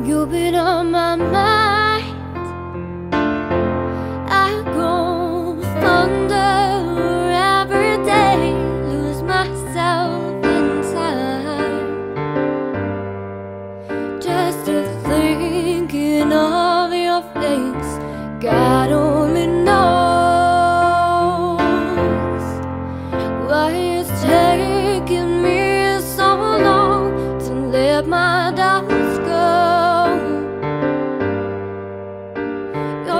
You've been on my mind.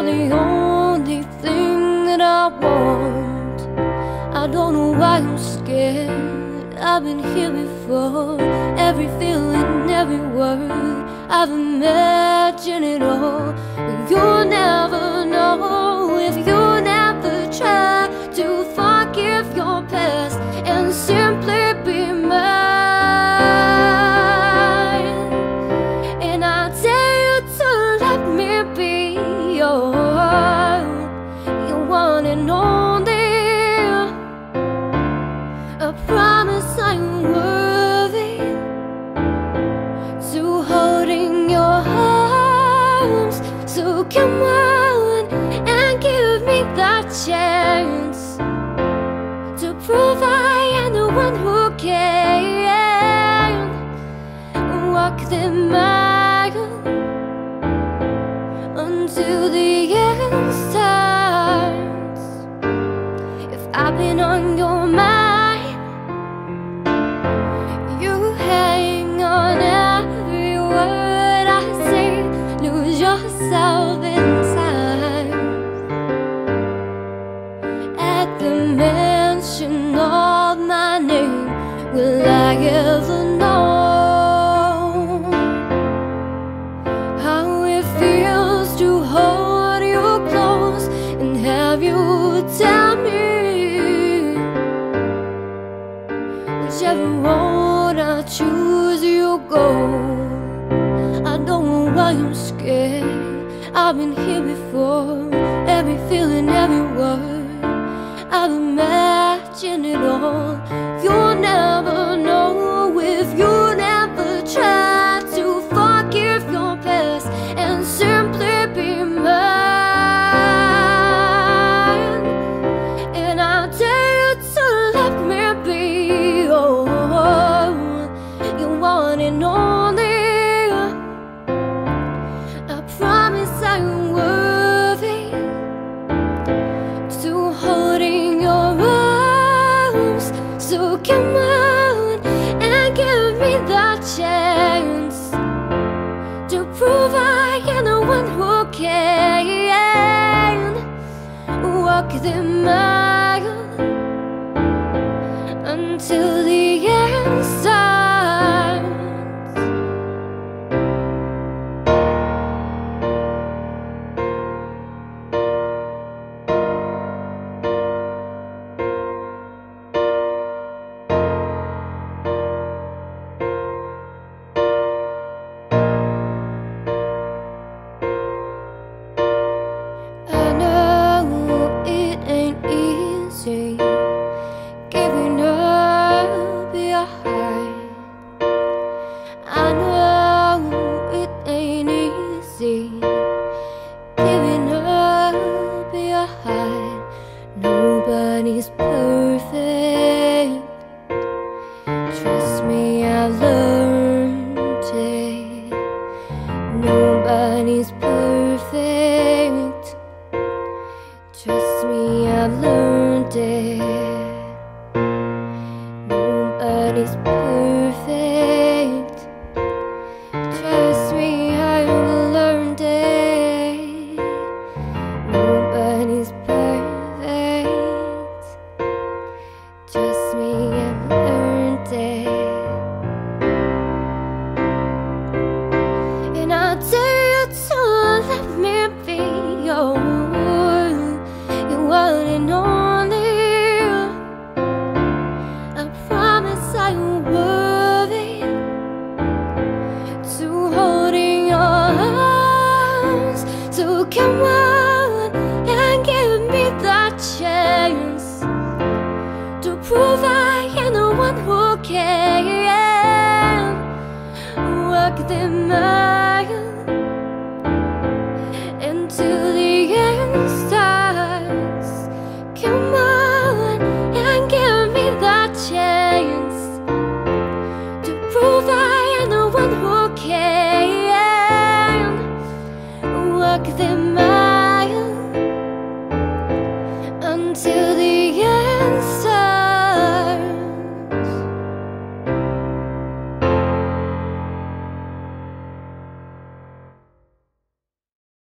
The only thing that I want. I don't know why I'm scared. I've been here before. Every feeling, every word. I've imagined it all. You'll never know if you come on and give me that chance to prove I am the one who can walk the mile until the end starts. If I've been on your mind, Road I choose, you go. I don't know why I'm scared. I've been here before. Every feeling, every word. I've imagined it all. So come on and give me that chance to prove I am the one who can walk the Trust me, I've learned it. Nobody's perfect. Trust me, I've learned it. Walk the mile until